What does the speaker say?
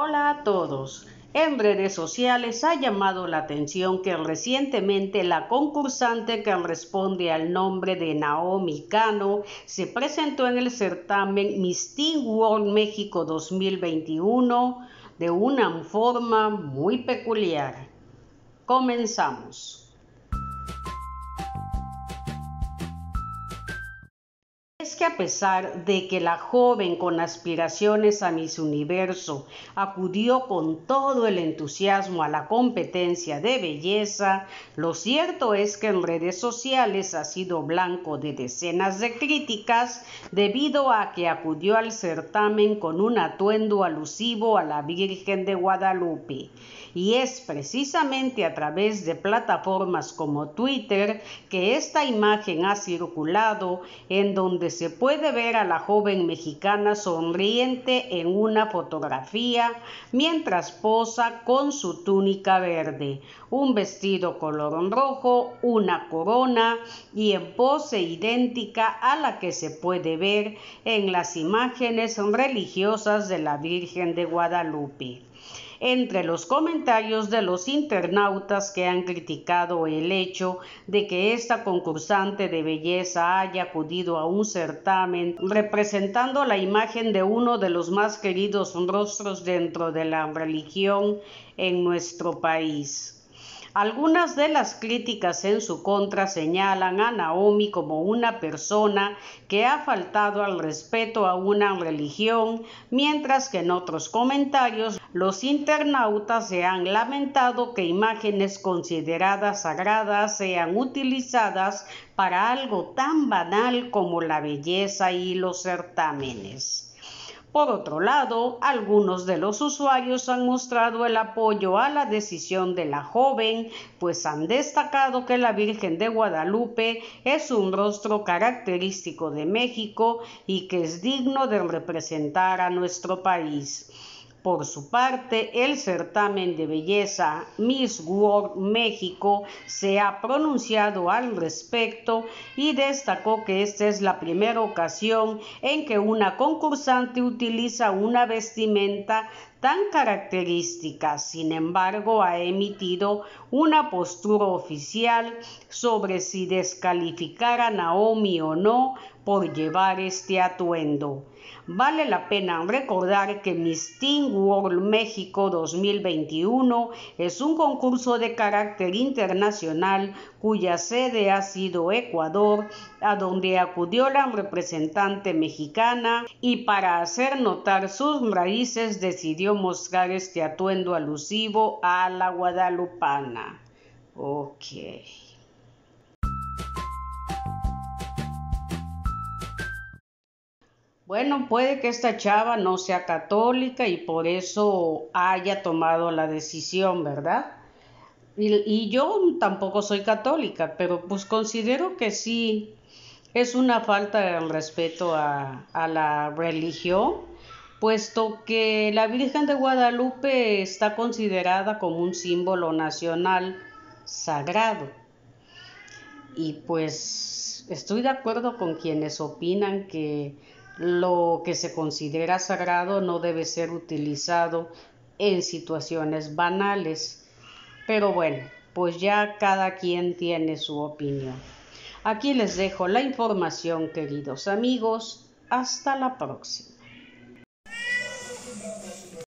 Hola a todos. En redes sociales ha llamado la atención que recientemente la concursante que responde al nombre de Naomi Cano se presentó en el certamen Miss Teen World México 2021 de una forma muy peculiar. Comenzamos. Que a pesar de que la joven con aspiraciones a Miss Universo acudió con todo el entusiasmo a la competencia de belleza, lo cierto es que en redes sociales ha sido blanco de decenas de críticas debido a que acudió al certamen con un atuendo alusivo a la Virgen de Guadalupe. Y es precisamente a través de plataformas como Twitter que esta imagen ha circulado en donde se puede ver a la joven mexicana sonriente en una fotografía mientras posa con su túnica verde, un vestido color rojo, una corona y en pose idéntica a la que se puede ver en las imágenes religiosas de la Virgen de Guadalupe entre los comentarios de los internautas que han criticado el hecho de que esta concursante de belleza haya acudido a un certamen representando la imagen de uno de los más queridos rostros dentro de la religión en nuestro país. Algunas de las críticas en su contra señalan a Naomi como una persona que ha faltado al respeto a una religión, mientras que en otros comentarios los internautas se han lamentado que imágenes consideradas sagradas sean utilizadas para algo tan banal como la belleza y los certámenes. Por otro lado, algunos de los usuarios han mostrado el apoyo a la decisión de la joven, pues han destacado que la Virgen de Guadalupe es un rostro característico de México y que es digno de representar a nuestro país. Por su parte, el certamen de belleza Miss World México se ha pronunciado al respecto y destacó que esta es la primera ocasión en que una concursante utiliza una vestimenta tan característica. Sin embargo, ha emitido una postura oficial sobre si descalificar a Naomi o no por llevar este atuendo. Vale la pena recordar que Miss Teen World México 2021 es un concurso de carácter internacional cuya sede ha sido Ecuador, a donde acudió la representante mexicana y para hacer notar sus raíces decidió mostrar este atuendo alusivo a la guadalupana. Ok. Bueno, puede que esta chava no sea católica y por eso haya tomado la decisión, ¿verdad? Y, yo tampoco soy católica, pero pues considero que sí es una falta de respeto a, la religión, puesto que la Virgen de Guadalupe está considerada como un símbolo nacional sagrado. Y pues estoy de acuerdo con quienes opinan que lo que se considera sagrado no debe ser utilizado en situaciones banales. Pero bueno, pues ya cada quien tiene su opinión. Aquí les dejo la información, queridos amigos. Hasta la próxima.